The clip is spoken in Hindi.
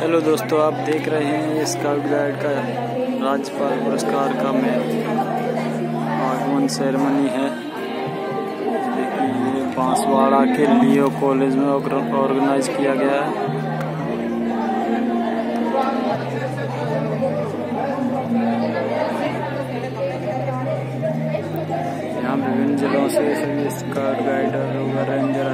हेलो दोस्तों, आप देख रहे हैं ये स्काउट गाइड का राज्यपाल पुरस्कार का मैं आगमन सेरेमनी है। देखिए ये बांसवाड़ा के लियो कॉलेज में ऑर्गेनाइज किया गया है। यहाँ विभिन्न जिलों से सभी स्काउट गाइडर और रेंजर